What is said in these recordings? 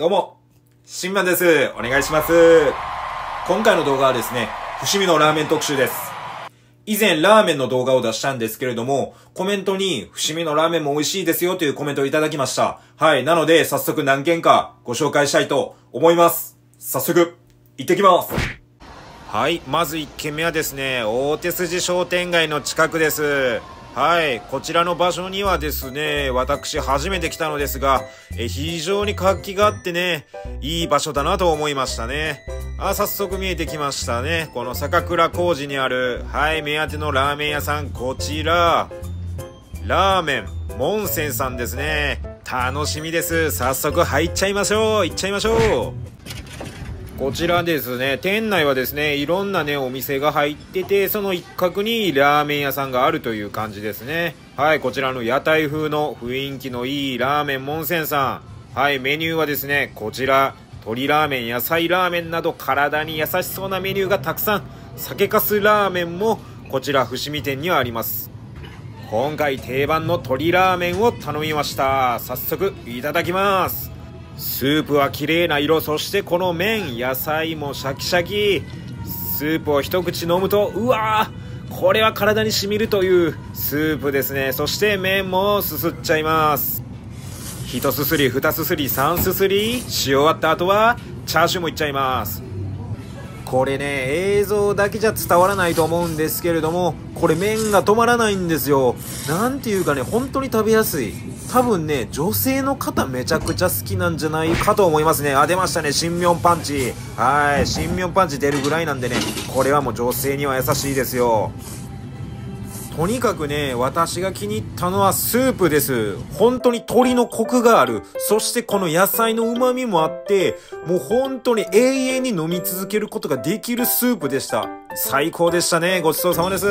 どうも、新ンです。お願いします。今回の動画はですね、伏見のラーメン特集です。以前ラーメンの動画を出したんですけれども、コメントに伏見のラーメンも美味しいですよというコメントをいただきました。はい、なので早速何件かご紹介したいと思います。早速、行ってきます。はい、まず1軒目はですね、大手筋商店街の近くです。はい。こちらの場所にはですね、私初めて来たのですが、え非常に活気があってね、いい場所だなと思いましたね。あ、早速見えてきましたね。この坂倉工事にある、はい、目当てのラーメン屋さん、こちら。ラーメン、門泉さんですね。楽しみです。早速入っちゃいましょう。行っちゃいましょう。こちらですね、店内はですね、いろんなね、お店が入ってて、その一角にラーメン屋さんがあるという感じですね。はい、こちらの屋台風の雰囲気のいいラーメン門泉さん。はい、メニューはですね、こちら、鶏ラーメン、野菜ラーメンなど体に優しそうなメニューがたくさん、酒かすラーメンもこちら伏見店にはあります。今回定番の鶏ラーメンを頼みました。早速いただきます。スープは綺麗な色、そしてこの麺、野菜もシャキシャキ。スープを一口飲むと、うわこれは体にしみるというスープですね。そして麺もすすっちゃいます。1すすり、2すすり、3すすり、し終わった後は、チャーシューもいっちゃいます。これね、映像だけじゃ伝わらないと思うんですけれども、これ麺が止まらないんですよ。なんていうかね、本当に食べやすい。多分ね、女性の方めちゃくちゃ好きなんじゃないかと思いますね。あ、出ましたね。新明パンチ。はい。新明パンチ出るぐらいなんでね、これはもう女性には優しいですよ。とにかくね、私が気に入ったのはスープです。本当に鶏のコクがある。そしてこの野菜の旨味もあって、もう本当に永遠に飲み続けることができるスープでした。最高でしたね。ごちそうさまです。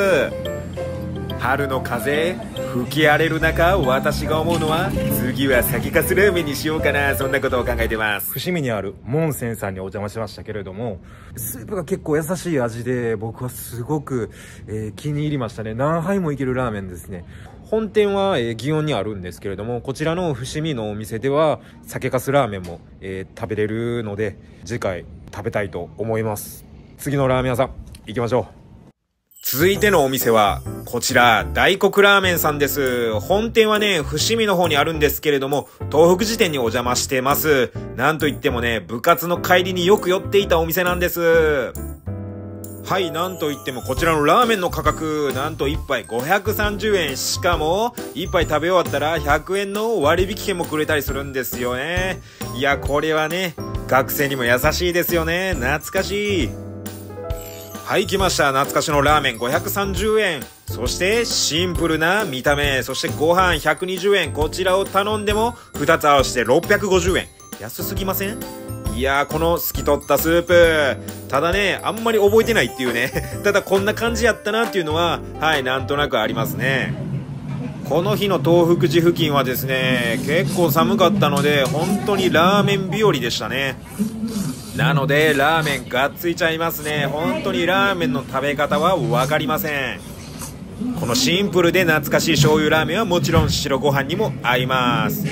春の風吹き荒れる中私が思うのは次は酒かすラーメンにしようかな。そんなことを考えてます。伏見にある門泉さんにお邪魔しましたけれどもスープが結構優しい味で僕はすごく、えー、気に入りましたね。何杯もいけるラーメンですね。本店は、えー、祇園にあるんですけれどもこちらの伏見のお店では酒かすラーメンも、えー、食べれるので次回食べたいと思います。次のラーメン屋さん行きましょう。続いてのお店は、こちら、大黒ラーメンさんです。本店はね、伏見の方にあるんですけれども、東北寺店にお邪魔してます。なんといってもね、部活の帰りによく寄っていたお店なんです。はい、なんといってもこちらのラーメンの価格、なんと1杯530円。しかも、1杯食べ終わったら100円の割引券もくれたりするんですよね。いや、これはね、学生にも優しいですよね。懐かしい。はい来ました懐かしのラーメン530円そしてシンプルな見た目そしてご飯120円こちらを頼んでも2つ合わせて650円。安すぎません？いやーこの透き通ったスープ。ただねあんまり覚えてないっていうね。ただこんな感じやったなっていうのははいなんとなくありますね。この日の東福寺付近はですね結構寒かったので本当にラーメン日和でしたね。なのでラーメンがっついちゃいますね。本当にラーメンの食べ方は分かりません。このシンプルで懐かしい醤油ラーメンはもちろん白ご飯にも合います。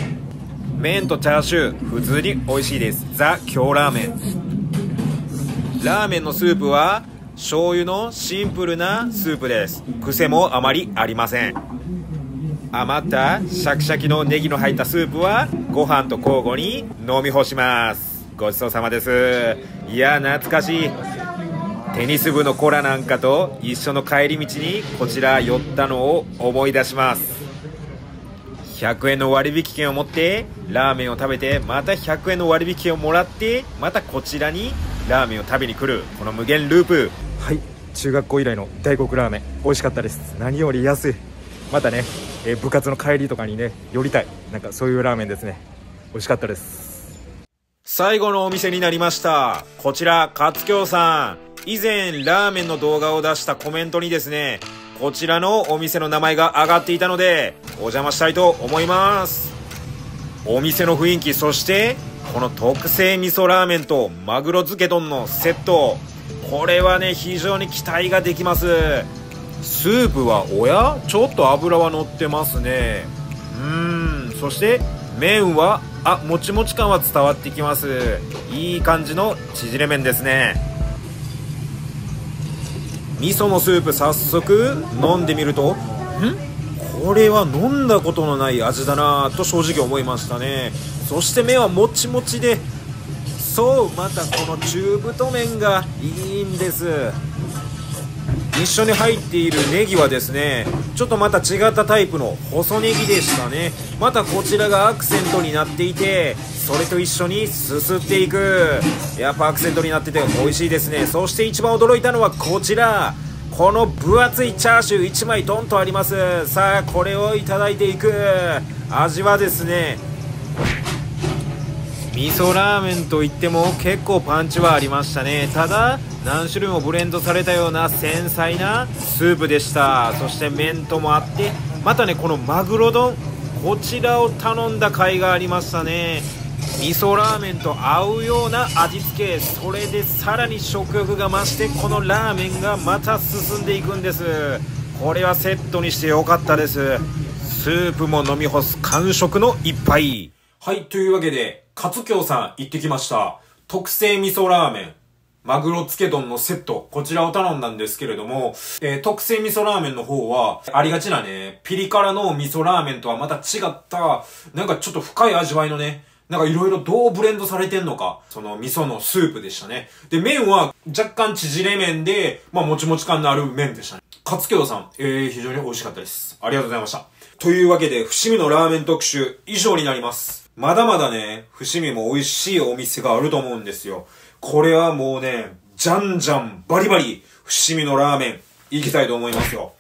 麺とチャーシュー普通に美味しいです。ザ・京ラーメン。ラーメンのスープは醤油のシンプルなスープです。癖もあまりありません。余ったシャキシャキのネギの入ったスープはご飯と交互に飲み干します。ごちそうさまです。いや懐かしい。テニス部の子らなんかと一緒の帰り道にこちら寄ったのを思い出します。100円の割引券を持ってラーメンを食べてまた100円の割引券をもらってまたこちらにラーメンを食べに来る。この無限ループ。はい。中学校以来の大黒ラーメン。美味しかったです。何より安い。またね、え部活の帰りとかにね寄りたい。なんかそういうラーメンですね。美味しかったです。最後のお店になりました。こちら、勝京さん。以前、ラーメンの動画を出したコメントにですね、こちらのお店の名前が上がっていたので、お邪魔したいと思います。お店の雰囲気、そして、この特製味噌ラーメンとマグロ漬け丼のセット。これはね、非常に期待ができます。スープは、おや？ちょっと油は乗ってますね。うーん、そして、麺は？あもちもち感は伝わってきますいい感じの縮れ麺ですね味噌のスープ早速飲んでみるとん？これは飲んだことのない味だなと正直思いましたね。そして麺はもちもちでそうまたこの中太麺がいいんです。一緒に入っているネギはですねちょっとまた違ったタイプの細ネギでしたね。またこちらがアクセントになっていてそれと一緒にすすっていく。やっぱアクセントになってて美味しいですね。そして一番驚いたのはこちら。この分厚いチャーシュー1枚ドンとあります。さあこれをいただいていく。味はですね味噌ラーメンといっても結構パンチはありましたね。ただ何種類もブレンドされたような繊細なスープでした。そして麺ともあってまたねこのマグロ丼こちらを頼んだ甲斐がありましたね。味噌ラーメンと合うような味付けそれでさらに食欲が増してこのラーメンがまた進んでいくんです。これはセットにしてよかったです。スープも飲み干す完食の一杯。はいというわけで勝京さん行ってきました。特製味噌ラーメン。マグロつけ丼のセット、こちらを頼んだんですけれども、えー、特製味噌ラーメンの方は、ありがちなね、ピリ辛の味噌ラーメンとはまた違った、なんかちょっと深い味わいのね、なんかいろいろどうブレンドされてんのか、その味噌のスープでしたね。で、麺は若干縮れ麺で、まあもちもち感のある麺でしたね。勝京さん、えー、非常に美味しかったです。ありがとうございました。というわけで、伏見のラーメン特集、以上になります。まだまだね、伏見も美味しいお店があると思うんですよ。これはもうね、じゃんじゃんバリバリ、伏見のラーメン、行きたいと思いますよ。